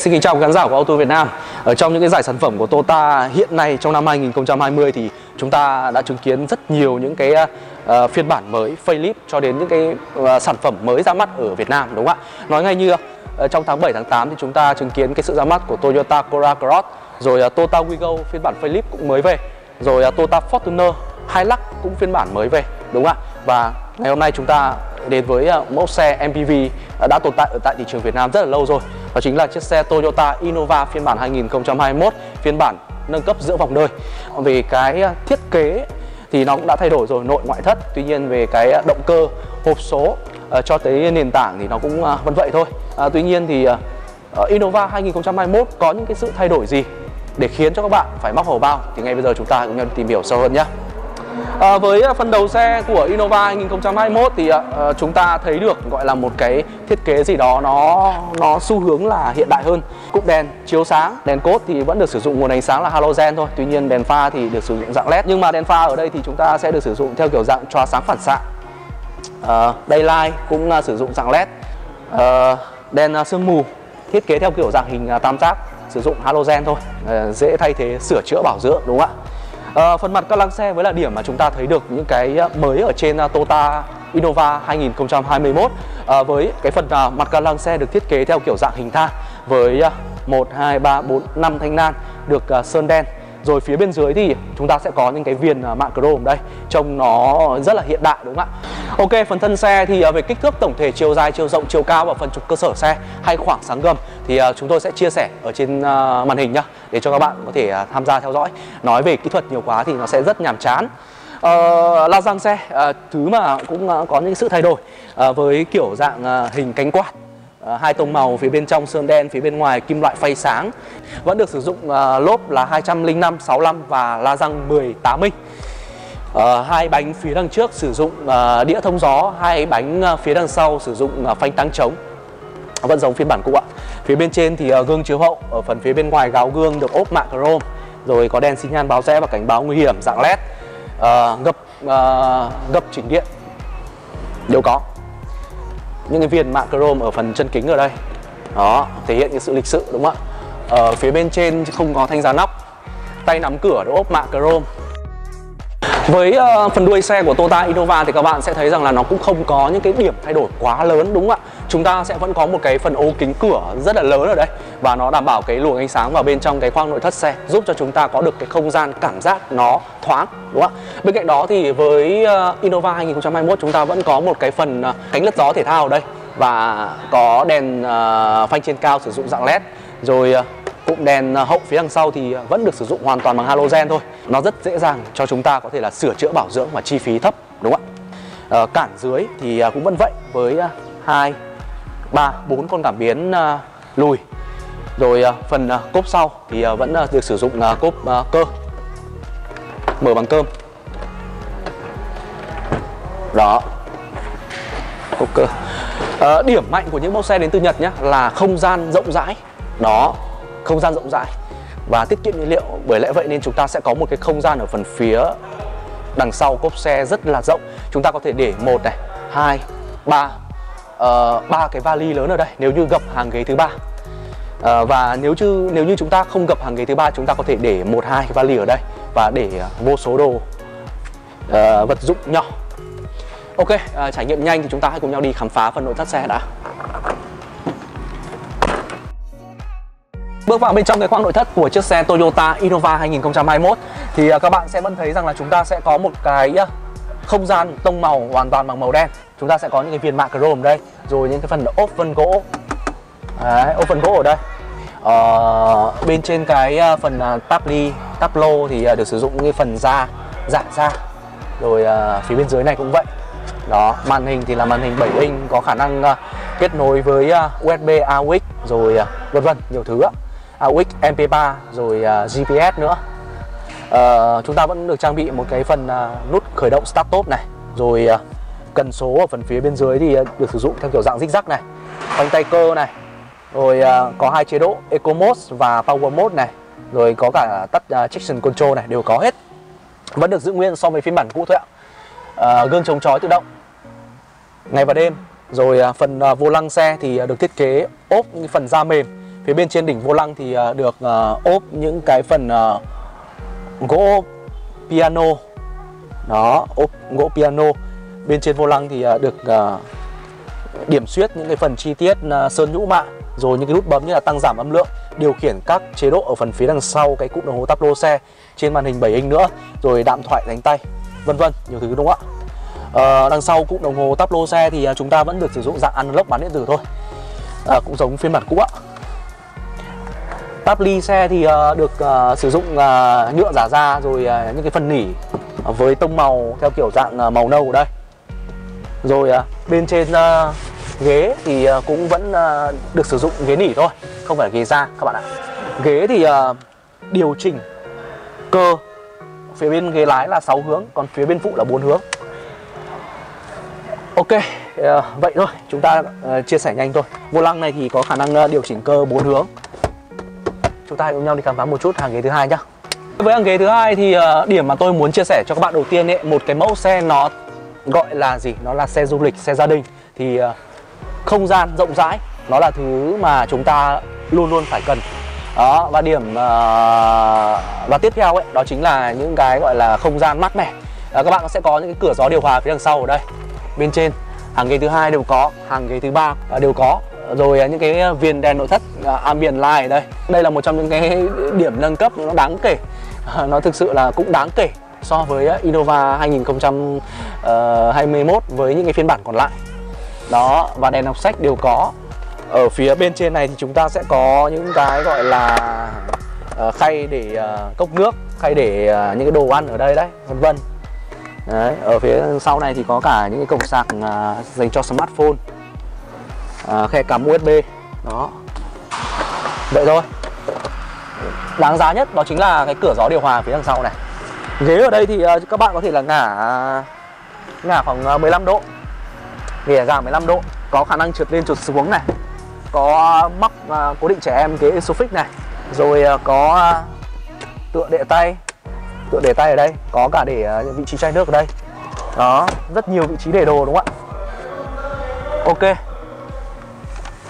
xin kính chào khán giả của Auto Việt Nam. Ở trong những cái giải sản phẩm của Toyota hiện nay trong năm 2020 thì chúng ta đã chứng kiến rất nhiều những cái uh, phiên bản mới facelift cho đến những cái uh, sản phẩm mới ra mắt ở Việt Nam đúng không ạ? Nói ngay như uh, trong tháng 7 tháng 8 thì chúng ta chứng kiến cái sự ra mắt của Toyota Corolla Cross, rồi uh, Toyota Wigo phiên bản facelift cũng mới về, rồi uh, Toyota Fortuner Hilux cũng phiên bản mới về đúng không ạ? Và ngày hôm nay chúng ta đến với uh, mẫu xe MPV đã tồn tại ở tại thị trường Việt Nam rất là lâu rồi đó chính là chiếc xe Toyota Innova phiên bản 2021 phiên bản nâng cấp giữa vòng đời. Về cái à, thiết kế thì nó cũng đã thay đổi rồi nội ngoại thất. Tuy nhiên về cái à, động cơ hộp số uh, cho tới nền tảng thì nó cũng uh, vẫn vậy thôi. Uh, tuy nhiên thì uh, Innova 2021 có những cái sự thay đổi gì để khiến cho các bạn phải móc hầu bao? Thì ngay bây giờ chúng ta cùng nhau tìm hiểu sâu hơn nhé. À, với à, phần đầu xe của Innova 2021 thì à, à, chúng ta thấy được gọi là một cái thiết kế gì đó nó nó xu hướng là hiện đại hơn. Cụm đèn chiếu sáng, đèn cốt thì vẫn được sử dụng nguồn ánh sáng là halogen thôi. Tuy nhiên đèn pha thì được sử dụng dạng led. Nhưng mà đèn pha ở đây thì chúng ta sẽ được sử dụng theo kiểu dạng chóa sáng phản xạ. à, daylight cũng à, sử dụng dạng led. à, đèn à, sương mù thiết kế theo kiểu dạng hình à, tam giác sử dụng halogen thôi. à, dễ thay thế sửa chữa bảo dưỡng đúng không ạ? À, phần mặt các lăng xe với là điểm mà chúng ta thấy được những cái ờ, mới ở trên Toyota Innova 2021 à, với cái phần à, mặt ca lăng xe được thiết kế theo kiểu dạng hình thang với à, 1, 2, 3, 4, 5 thanh nan được à, sơn đen. Rồi phía bên dưới thì chúng ta sẽ có những cái viền à, mạ chrome đây trông nó rất là hiện đại đúng không ạ? Ok phần thân xe thì à, về kích thước tổng thể chiều dài chiều rộng chiều cao và phần trục cơ sở xe hay khoảng sáng gầm thì à, chúng tôi sẽ chia sẻ ở trên à, màn hình nhá để cho các bạn có thể tham gia theo dõi. Nói về kỹ thuật nhiều quá thì nó sẽ rất nhàm chán. Uh, la răng xe uh, thứ mà cũng uh, có những sự thay đổi uh, với kiểu dạng uh, hình cánh quạt uh, hai tông màu phía bên trong sơn đen phía bên ngoài kim loại phay sáng. Vẫn được sử dụng uh, lốp là 205 65 và la răng 18 inch uh, hai bánh phía đằng trước sử dụng uh, đĩa thông gió hai bánh uh, phía đằng sau sử dụng uh, phanh tăng trống. Vẫn giống phiên bản cũ ạ. Phía bên trên thì uh, gương chiếu hậu ở phần phía bên ngoài gáo gương được ốp mạ chrome rồi có đèn xi nhan báo rẽ và cảnh báo nguy hiểm dạng led. Uh, gập uh, gập chỉnh điện. Đều có. Những cái viền mạ chrome ở phần chân kính ở đây. Đó thể hiện cái sự lịch sự đúng không ạ? Ở phía bên trên không có thanh giá nóc. Tay nắm cửa được ốp mạ chrome với uh, phần đuôi xe của Toyota Innova thì các bạn sẽ thấy rằng là nó cũng không có những cái điểm thay đổi quá lớn đúng không ạ? Chúng ta sẽ vẫn có một cái phần ô kính cửa rất là lớn ở đây và nó đảm bảo cái luồng ánh sáng vào bên trong cái khoang nội thất xe giúp cho chúng ta có được cái không gian cảm giác nó thoáng đúng không ạ? Bên cạnh đó thì với uh, Innova 2021 chúng ta vẫn có một cái phần uh, cánh lật gió thể thao ở đây và có đèn uh, phanh trên cao sử dụng dạng led rồi uh, cụm đèn à, hậu phía đằng sau thì à, vẫn được sử dụng hoàn toàn bằng halogen thôi. Nó rất dễ dàng cho chúng ta có thể là sửa chữa bảo dưỡng và chi phí thấp đúng không ạ? À, cản dưới thì à, cũng vẫn vậy với hai ba bốn con cảm biến lùi. Rồi phần cốp sau thì vẫn được sử dụng cốp cơ mở bằng cơm. Đó. Cốp cơ. À, điểm mạnh của những mẫu xe đến từ Nhật nhé là không gian rộng rãi. Đó không gian rộng rãi và tiết kiệm nhiên liệu. Bởi lẽ vậy nên chúng ta sẽ có một cái không gian ở phần phía đằng sau cốp xe rất là rộng. Chúng ta có thể để một này hai ba ờ, ba cái vali lớn ở đây nếu như gập hàng ghế thứ ba. Uh, và nếu như nếu như chúng ta không gập hàng ghế thứ ba chúng ta có thể để một hai cái vali ở đây và để uh, vô số đồ uh, vật dụng nhỏ. Ok uh, trải nghiệm nhanh thì chúng ta hãy cùng nhau đi khám phá phần nội thất xe đã. Bước vào bên trong cái khoang nội thất của chiếc xe Toyota Innova 2021 thì à, các bạn sẽ vẫn thấy rằng là chúng ta sẽ có một cái à, không gian tông màu hoàn toàn bằng màu đen. Chúng ta sẽ có những cái viền mạ chrome đây, rồi những cái phần ốp vân gỗ. Đấy, ốp phân gỗ ở đây. Ờ, bên trên cái à, phần táp ly, táp lô thì được sử dụng những cái phần da, giả da. Rồi phía bên dưới này cũng vậy. Đó, màn hình thì là màn hình 7 inch có khả năng kết nối với USB AUX rồi vân vân nhiều thứ ạ. À, AUX, MP3 rồi à, GPS nữa. Uh, Chúng ta vẫn được trang bị một cái phần uh, nút khởi động Start Top này Rồi uh, cần số ở phần phía bên dưới thì uh, được sử dụng theo kiểu dạng zig zag này Phanh tay cơ này Rồi uh, có hai chế độ Eco Mode và Power Mode này Rồi có cả tắt uh, Traction Control này đều có hết. Vẫn được giữ nguyên so với phiên bản cũ thôi ạ. Uh, Gương chống chói tự động. Ngày và đêm Rồi uh, phần uh, vô lăng xe thì uh, được thiết kế ốp phần da mềm phía bên trên đỉnh vô lăng thì ờ, được ờ, ốp những cái phần ờ, gỗ piano. Đó ốp gỗ piano. Bên trên vô lăng thì được điểm xuyết những cái phần chi tiết sơn nhũ mạ rồi những cái nút bấm như là tăng giảm âm lượng điều khiển các chế độ ở phần phía đằng sau cái cụm đồng hồ tắp lô xe trên màn hình 7 inch nữa rồi đạm thoại đánh tay vân vân nhiều thứ đúng không ạ? À, đằng sau cụm đồng hồ tắp lô xe thì chúng ta vẫn được sử dụng dạng analog bán điện tử thôi. À, cũng giống phiên bản cũ ạ táp ly xe thì uh, được uh, sử dụng uh, nhựa giả da rồi uh, những cái phần nỉ uh, với tông màu theo kiểu dạng uh, màu nâu ở đây. Rồi uh, bên trên uh, ghế thì uh, cũng vẫn uh, được sử dụng ghế nỉ thôi không phải ghế da các bạn ạ. Ghế thì uh, điều chỉnh cơ phía bên ghế lái là 6 hướng còn phía bên phụ là bốn hướng. Ok, vậy thôi, chúng ta chia sẻ nhanh thôi. Vô lăng này thì có khả năng điều chỉnh cơ bốn hướng. Chúng ta hãy cùng nhau đi khám phá một chút hàng ghế thứ hai nhá. Với hàng ghế thứ hai thì ờ, điểm mà tôi muốn chia sẻ cho các bạn đầu tiên ấy Một cái mẫu xe nó gọi là gì? Nó là xe du lịch, xe gia đình. Thì ờ, không gian rộng rãi Nó là thứ mà chúng ta luôn luôn phải cần. Đó và điểm ờ, và tiếp theo ấy đó chính là những cái gọi là không gian mát mẻ. Các bạn sẽ có những cái cửa gió điều hòa phía đằng sau ở đây. Bên trên hàng ghế thứ hai đều có hàng ghế thứ ba đều có rồi à, những cái à, viền đèn nội thất à, ambient light ở đây. Đây là một trong những cái điểm nâng cấp nó đáng kể. Nó thực sự là cũng đáng kể so với Innova 2021 ờ, với những cái phiên bản còn lại. Đó và đèn đọc sách đều có. Ở phía bên trên này thì chúng ta sẽ có những cái gọi là ờ, khay để ờ, cốc nước khay để những cái đồ ăn ở đây đấy vân vân. Đấy, ở phía sau này thì có cả những cái cổng sạc dành cho smartphone à, khe cắm USB đó. Vậy thôi. Đáng giá nhất đó chính là cái cửa gió điều hòa phía đằng sau này. Ghế ở đây thì ờ, các bạn có thể là ngả ngả khoảng ờ, 15 độ. Ghẻ gà 15 độ. Có khả năng trượt lên trượt xuống này. Có ờ, móc uh, cố định trẻ em ghế Isofix này. Rồi uh, có uh, tựa đệ tay. Tựa để tay ở đây. Có cả để uh, vị trí chai nước ở đây. Đó. Rất nhiều vị trí để đồ đúng không ạ? Ok.